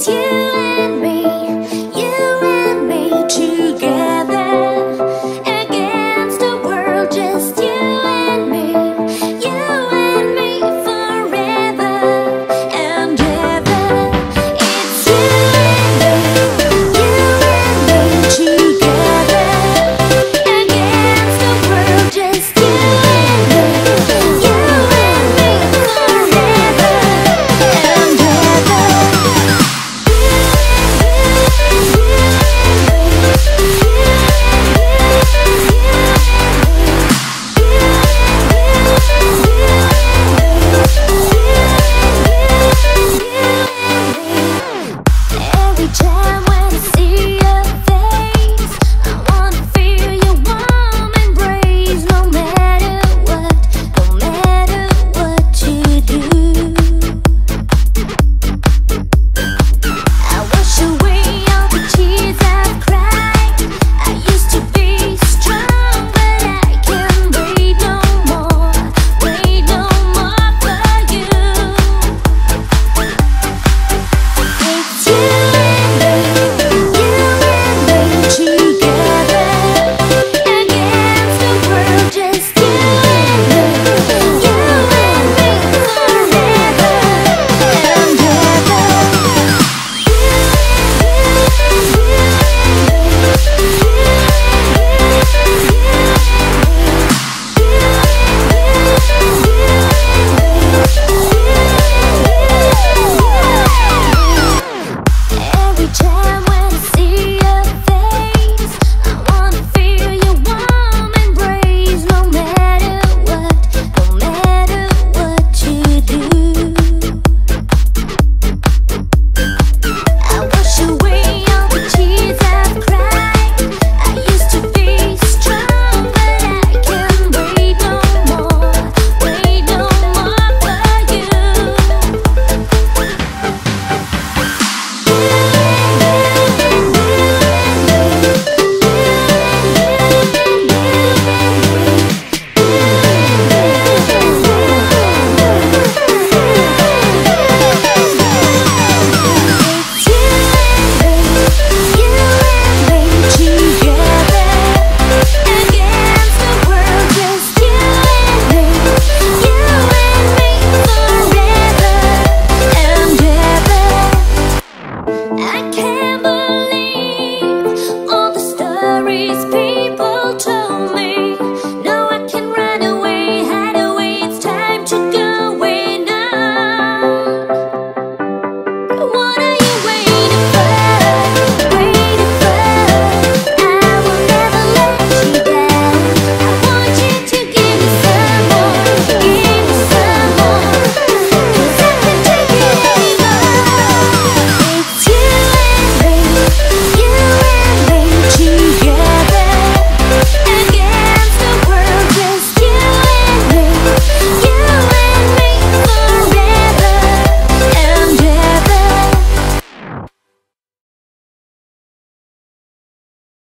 it's you.